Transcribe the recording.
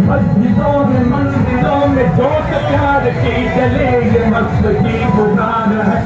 मस्जिदों में मंदिरों में जो प्यार की जले ये मस्त की गुजार है।